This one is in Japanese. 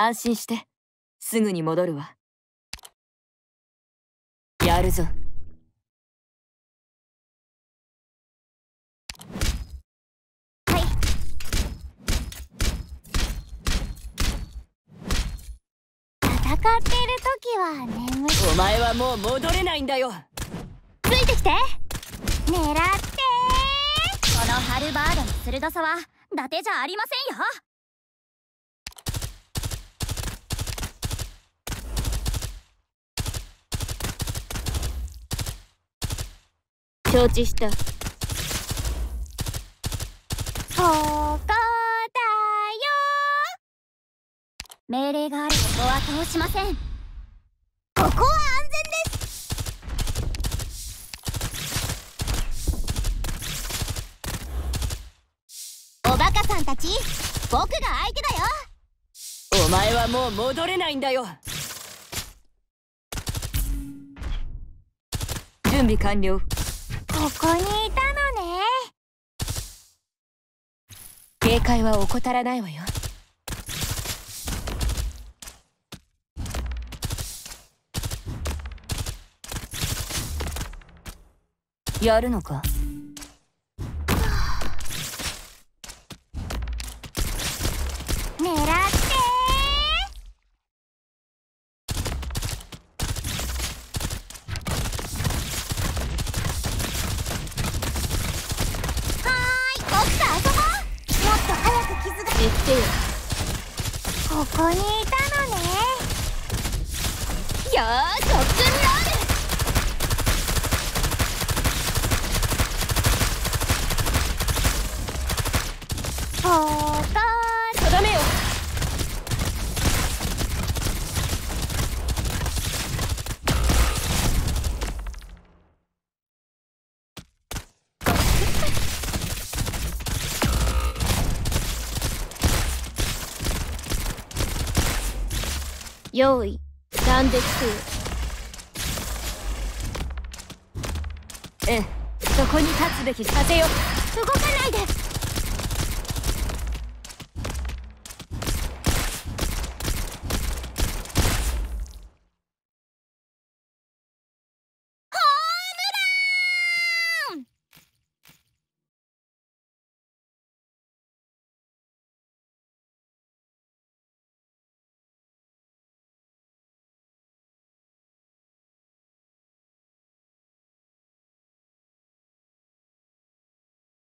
安心してすぐに戻るわ。やるぞ。はい。戦っている時は眠い。お前はもう戻れないんだよ。ついてきて。狙ってこのハルバードの鋭さは伊達じゃありませんよ承知した。ここだよ。命令があるここは通しません。ここは安全です。おバカさんたち僕が相手だよ。お前はもう戻れないんだよ。準備完了ここにいたのね。警戒は怠らないわよ。やるのか狙ってはーい僕と遊ぼうもっと早く傷が言ってよここにいたのね。よーし特訓ロールこことどめよ用意。断絶ええ。そこに立つべきさてよ。動かないで。